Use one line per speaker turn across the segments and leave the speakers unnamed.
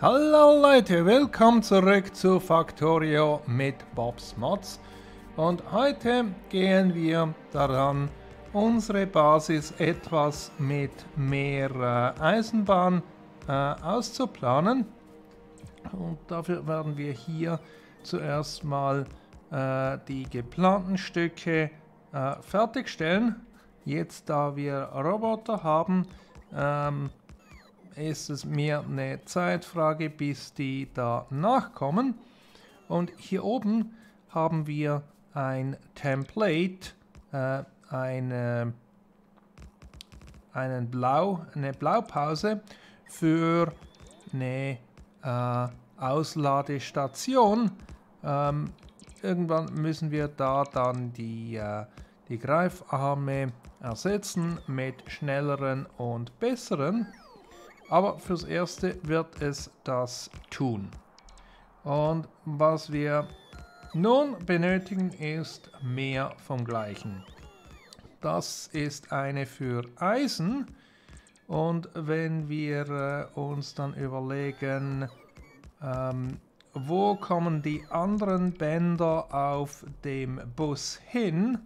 Hallo Leute, willkommen zurück zu Factorio mit Bobs Mods. Und heute gehen wir daran, unsere Basis etwas mit mehr äh, Eisenbahn äh, auszuplanen. Und dafür werden wir hier zuerst mal äh, die geplanten Stücke äh, fertigstellen. Jetzt, da wir Roboter haben, ähm, ist es mir eine Zeitfrage, bis die da nachkommen. Und hier oben haben wir ein Template, äh, eine, einen Blau, eine Blaupause für eine äh, Ausladestation. Ähm, irgendwann müssen wir da dann die, äh, die Greifarme ersetzen mit schnelleren und besseren. Aber fürs Erste wird es das tun. Und was wir nun benötigen ist mehr vom gleichen. Das ist eine für Eisen. Und wenn wir äh, uns dann überlegen, ähm, wo kommen die anderen Bänder auf dem Bus hin,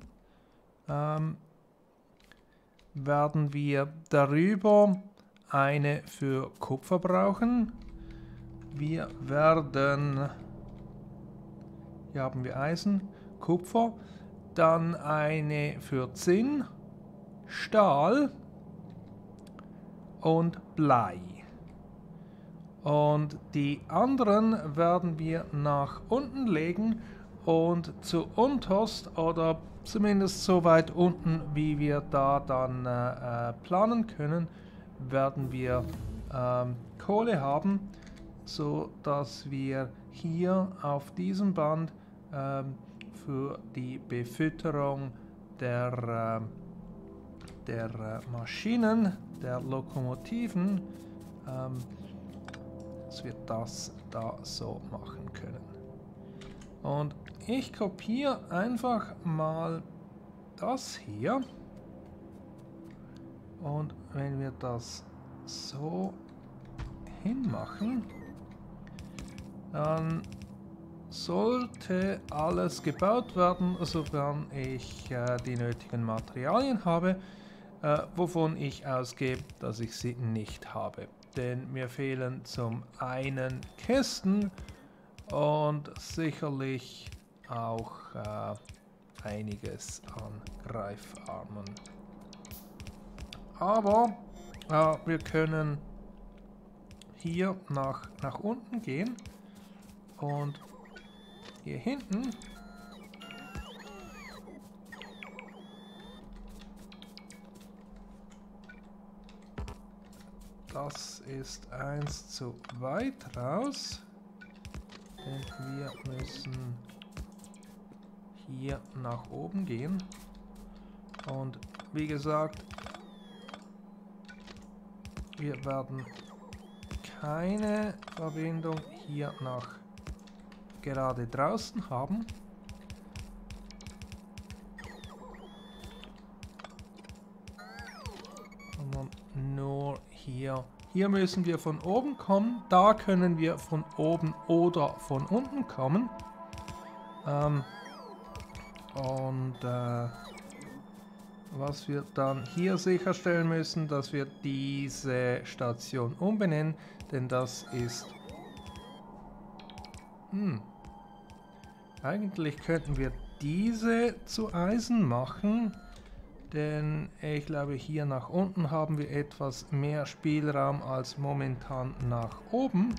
ähm, werden wir darüber eine für Kupfer brauchen. Wir werden, hier haben wir Eisen, Kupfer, dann eine für Zinn, Stahl und Blei. Und die anderen werden wir nach unten legen und zu unterst oder zumindest so weit unten, wie wir da dann äh, äh planen können, werden wir ähm, Kohle haben, so dass wir hier auf diesem Band ähm, für die Befütterung der, äh, der Maschinen, der Lokomotiven, ähm, dass wir das da so machen können. Und ich kopiere einfach mal das hier. Und wenn wir das so hinmachen, dann sollte alles gebaut werden, sofern ich äh, die nötigen Materialien habe, äh, wovon ich ausgehe, dass ich sie nicht habe. Denn mir fehlen zum einen Kästen und sicherlich auch äh, einiges an Greifarmen. Aber äh, wir können hier nach, nach unten gehen und hier hinten das ist eins zu weit raus denn wir müssen hier nach oben gehen. Und wie gesagt wir werden keine Verbindung hier nach gerade draußen haben. Sondern nur hier. Hier müssen wir von oben kommen. Da können wir von oben oder von unten kommen. Ähm, und äh, was wir dann hier sicherstellen müssen, dass wir diese Station umbenennen, denn das ist... Hm. Eigentlich könnten wir diese zu Eisen machen, denn ich glaube hier nach unten haben wir etwas mehr Spielraum als momentan nach oben.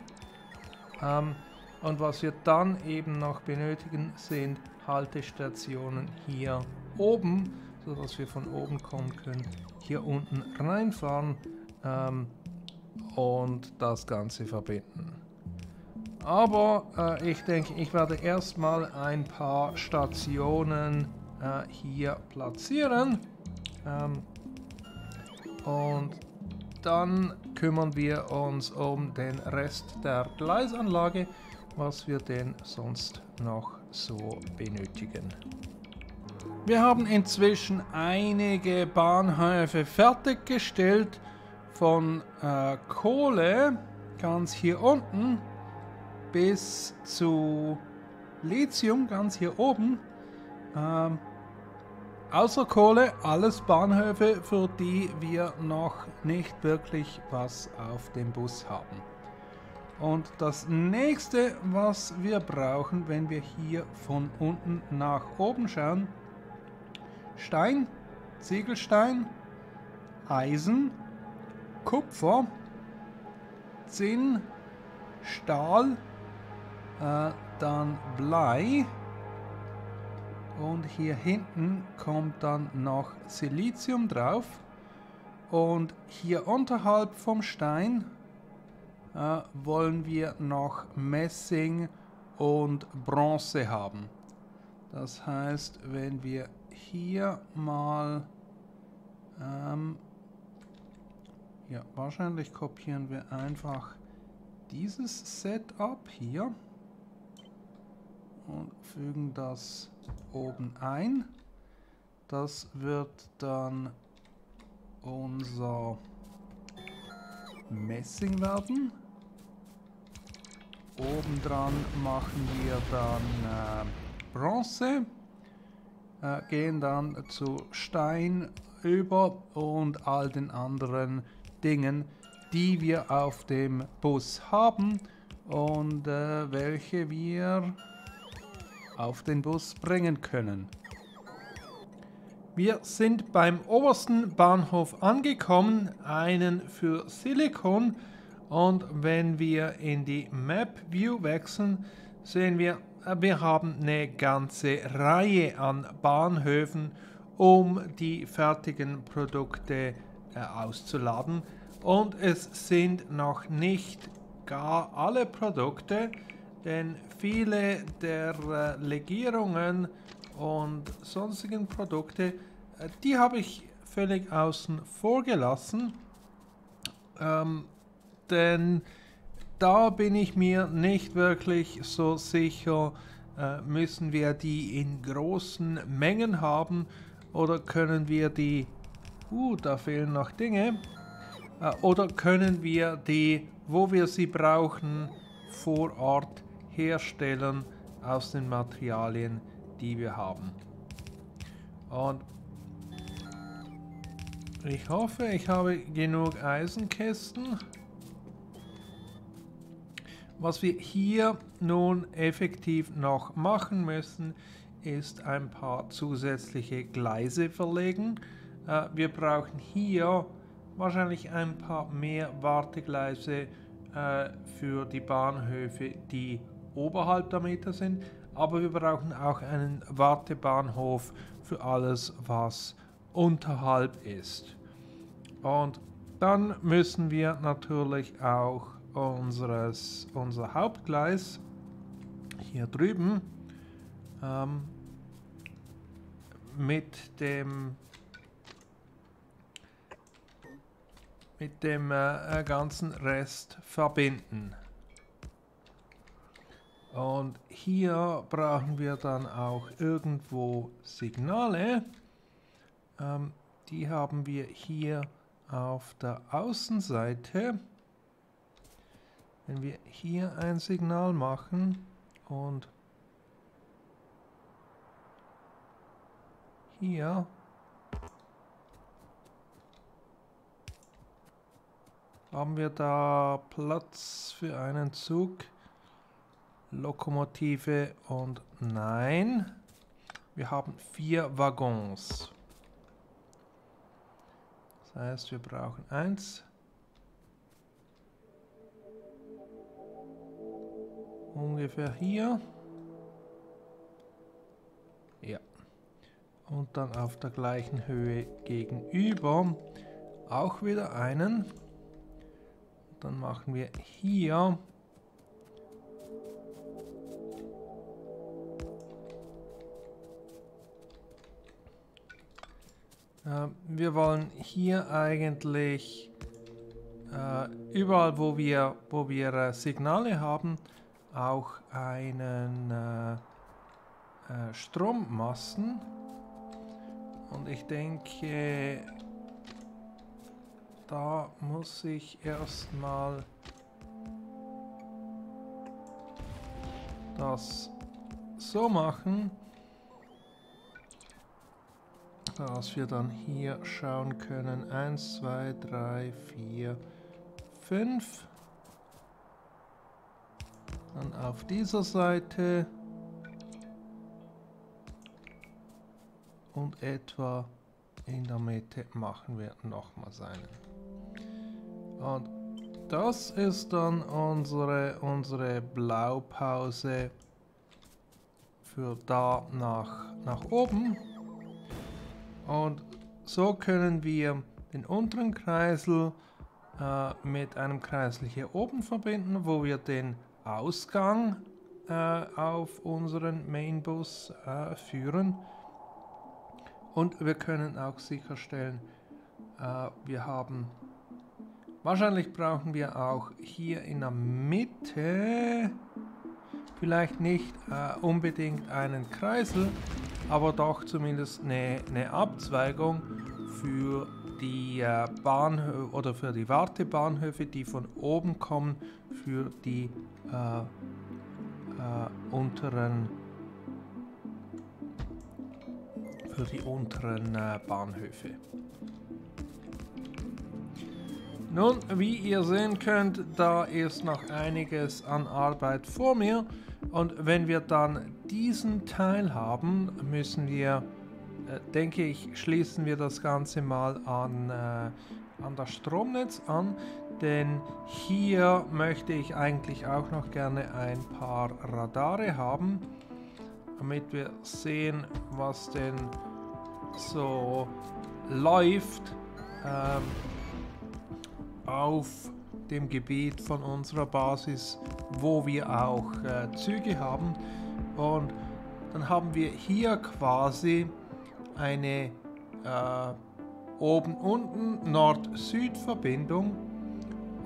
Ähm, und was wir dann eben noch benötigen, sind Haltestationen hier oben sodass wir von oben kommen können, hier unten reinfahren ähm, und das Ganze verbinden. Aber äh, ich denke, ich werde erstmal ein paar Stationen äh, hier platzieren. Ähm, und dann kümmern wir uns um den Rest der Gleisanlage, was wir denn sonst noch so benötigen. Wir haben inzwischen einige Bahnhöfe fertiggestellt von äh, Kohle. ganz hier unten bis zu Lithium ganz hier oben. Ähm, außer Kohle alles Bahnhöfe, für die wir noch nicht wirklich was auf dem Bus haben. Und das nächste, was wir brauchen, wenn wir hier von unten nach oben schauen, Stein, Ziegelstein, Eisen, Kupfer, Zinn, Stahl, äh, dann Blei und hier hinten kommt dann noch Silizium drauf und hier unterhalb vom Stein äh, wollen wir noch Messing und Bronze haben. Das heißt, wenn wir hier mal ähm, ja, wahrscheinlich kopieren wir einfach dieses Setup hier und fügen das oben ein. Das wird dann unser Messing werden. Obendran machen wir dann äh, Bronze, äh, gehen dann zu Stein über und all den anderen Dingen, die wir auf dem Bus haben und äh, welche wir auf den Bus bringen können. Wir sind beim obersten Bahnhof angekommen, einen für Silicon und wenn wir in die Map View wechseln, sehen wir, wir haben eine ganze Reihe an Bahnhöfen, um die fertigen Produkte äh, auszuladen. Und es sind noch nicht gar alle Produkte, denn viele der äh, Legierungen und sonstigen Produkte, äh, die habe ich völlig außen vor gelassen, ähm, denn da bin ich mir nicht wirklich so sicher, äh, müssen wir die in großen Mengen haben oder können wir die, uh, da fehlen noch Dinge, äh, oder können wir die, wo wir sie brauchen, vor Ort herstellen aus den Materialien, die wir haben. Und ich hoffe, ich habe genug Eisenkästen. Was wir hier nun effektiv noch machen müssen, ist ein paar zusätzliche Gleise verlegen. Äh, wir brauchen hier wahrscheinlich ein paar mehr Wartegleise äh, für die Bahnhöfe, die oberhalb der Meter sind, aber wir brauchen auch einen Wartebahnhof für alles, was unterhalb ist. Und dann müssen wir natürlich auch unseres, unser Hauptgleis hier drüben ähm, mit dem mit dem äh, ganzen Rest verbinden. Und hier brauchen wir dann auch irgendwo Signale. Ähm, die haben wir hier auf der Außenseite. Wenn wir hier ein Signal machen und hier Haben wir da Platz für einen Zug? Lokomotive und nein. Wir haben vier Waggons. Das heißt, wir brauchen eins. Ungefähr hier. Ja. Und dann auf der gleichen Höhe gegenüber auch wieder einen. Dann machen wir hier äh, wir wollen hier eigentlich äh, überall, wo wir, wo wir äh, Signale haben, auch einen äh, äh, Strommasten und ich denke, da muss ich erstmal das so machen, dass wir dann hier schauen können. 1, 2, 3, 4, 5. Dann auf dieser Seite und etwa in der Mitte machen wir nochmals einen. Und das ist dann unsere, unsere Blaupause für da nach, nach oben. Und so können wir den unteren Kreisel äh, mit einem Kreisel hier oben verbinden, wo wir den Ausgang äh, auf unseren Mainbus äh, führen. Und wir können auch sicherstellen, äh, wir haben, wahrscheinlich brauchen wir auch hier in der Mitte, vielleicht nicht äh, unbedingt einen Kreisel, aber doch zumindest eine, eine Abzweigung für die äh, Bahnhöfe oder für die Wartebahnhöfe, die von oben kommen, für die äh, äh, unteren für die unteren äh, Bahnhöfe. Nun, wie ihr sehen könnt, da ist noch einiges an Arbeit vor mir. Und wenn wir dann diesen Teil haben, müssen wir, äh, denke ich, schließen wir das Ganze mal an, äh, an das Stromnetz an. Denn hier möchte ich eigentlich auch noch gerne ein paar Radare haben, damit wir sehen, was denn so läuft ähm, auf dem Gebiet von unserer Basis, wo wir auch äh, Züge haben. Und dann haben wir hier quasi eine äh, oben-unten Nord-Süd-Verbindung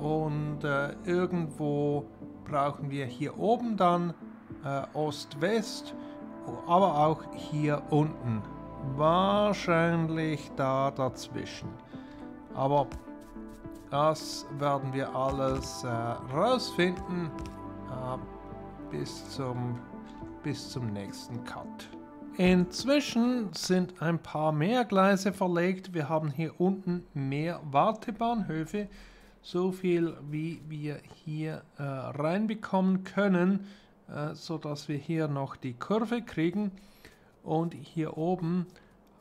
und äh, irgendwo brauchen wir hier oben dann äh, Ost-West, aber auch hier unten. Wahrscheinlich da dazwischen. Aber das werden wir alles äh, rausfinden äh, bis, zum, bis zum nächsten Cut. Inzwischen sind ein paar mehr Gleise verlegt. Wir haben hier unten mehr Wartebahnhöfe. So viel wie wir hier äh, reinbekommen können, äh, sodass wir hier noch die Kurve kriegen. Und hier oben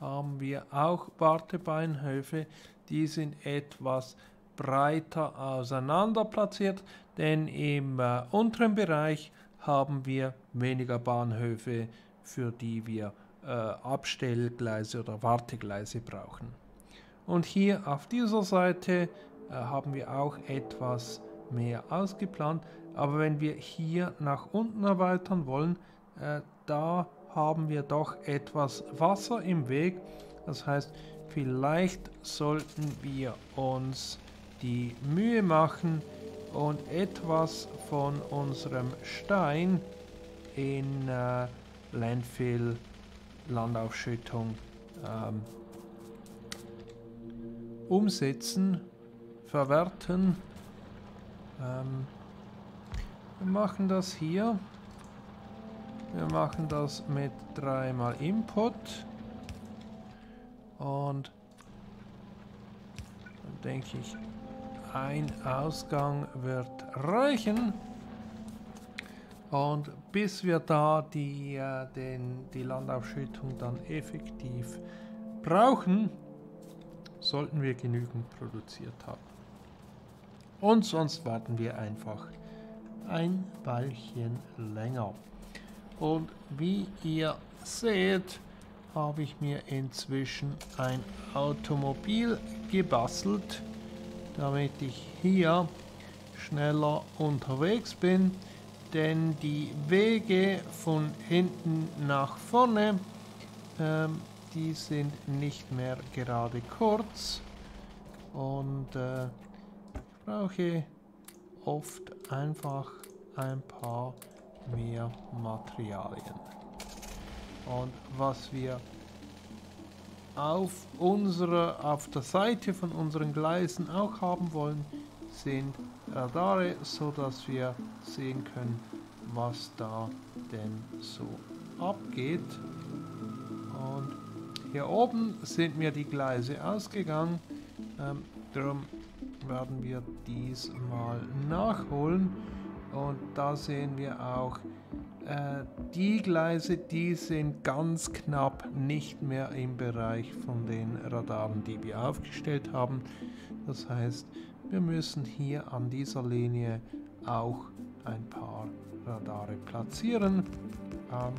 haben wir auch Wartebahnhöfe. Die sind etwas breiter auseinander platziert, denn im äh, unteren Bereich haben wir weniger Bahnhöfe, für die wir äh, Abstellgleise oder Wartegleise brauchen. Und hier auf dieser Seite haben wir auch etwas mehr ausgeplant, aber wenn wir hier nach unten erweitern wollen, äh, da haben wir doch etwas Wasser im Weg. Das heißt, vielleicht sollten wir uns die Mühe machen und etwas von unserem Stein in äh, Landfill, Landaufschüttung ähm, umsetzen, verwerten. Ähm, wir machen das hier. Wir machen das mit dreimal Input. Und dann denke ich, ein Ausgang wird reichen. Und bis wir da die, äh, den, die Landaufschüttung dann effektiv brauchen, sollten wir genügend produziert haben. Und sonst warten wir einfach ein Weilchen länger. Und wie ihr seht, habe ich mir inzwischen ein Automobil gebastelt damit ich hier schneller unterwegs bin, denn die Wege von hinten nach vorne, ähm, die sind nicht mehr gerade kurz und äh, brauche oft einfach ein paar mehr Materialien. Und was wir auf unserer, auf der Seite von unseren Gleisen auch haben wollen, sind Radare, so dass wir sehen können, was da denn so abgeht. Und hier oben sind mir die Gleise ausgegangen. Ähm, darum werden wir dies mal nachholen. Und da sehen wir auch, äh, die Gleise, die sind ganz knapp nicht mehr im Bereich von den Radaren, die wir aufgestellt haben. Das heißt, wir müssen hier an dieser Linie auch ein paar Radare platzieren, ähm,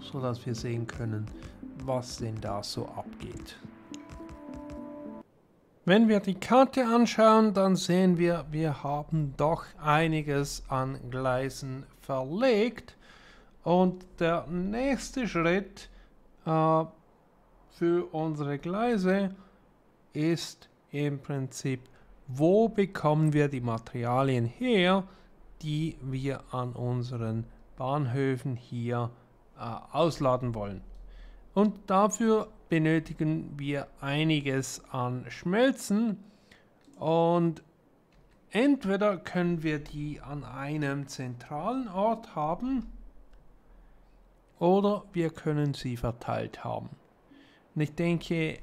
sodass wir sehen können, was denn da so abgeht. Wenn wir die Karte anschauen, dann sehen wir, wir haben doch einiges an Gleisen verlegt. Und der nächste Schritt äh, für unsere Gleise ist im Prinzip, wo bekommen wir die Materialien her, die wir an unseren Bahnhöfen hier äh, ausladen wollen. Und dafür benötigen wir einiges an Schmelzen und entweder können wir die an einem zentralen Ort haben oder wir können sie verteilt haben. Und ich denke,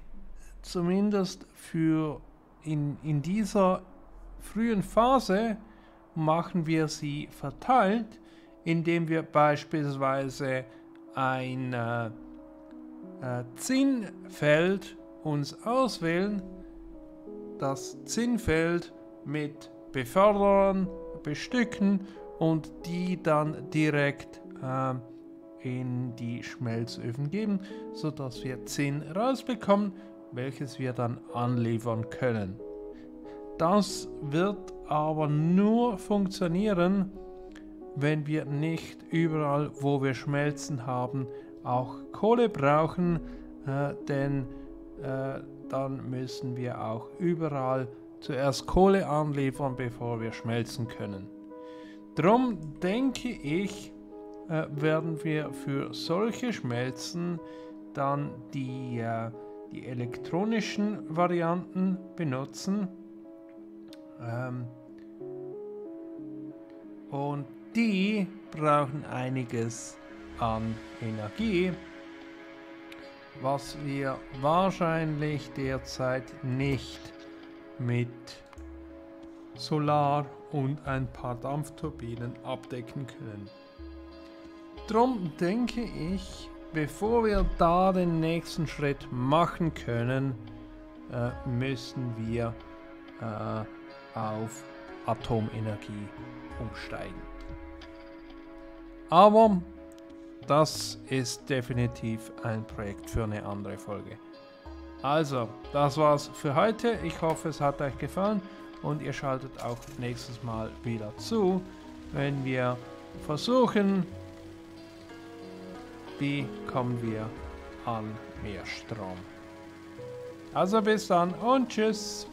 zumindest für in, in dieser frühen Phase machen wir sie verteilt, indem wir beispielsweise ein äh, Zinnfeld uns auswählen, das Zinnfeld mit Beförderern bestücken und die dann direkt äh, in die Schmelzöfen geben, sodass wir Zinn rausbekommen, welches wir dann anliefern können. Das wird aber nur funktionieren, wenn wir nicht überall, wo wir Schmelzen haben, auch Kohle brauchen, äh, denn äh, dann müssen wir auch überall zuerst Kohle anliefern, bevor wir schmelzen können. Drum denke ich, äh, werden wir für solche Schmelzen dann die, äh, die elektronischen Varianten benutzen. Ähm, und die brauchen einiges an Energie, was wir wahrscheinlich derzeit nicht mit Solar und ein paar Dampfturbinen abdecken können. Drum denke ich, bevor wir da den nächsten Schritt machen können, äh, müssen wir äh, auf Atomenergie umsteigen. Aber das ist definitiv ein Projekt für eine andere Folge. Also, das war's für heute. Ich hoffe, es hat euch gefallen und ihr schaltet auch nächstes Mal wieder zu, wenn wir versuchen, wie kommen wir an mehr Strom. Also bis dann und tschüss.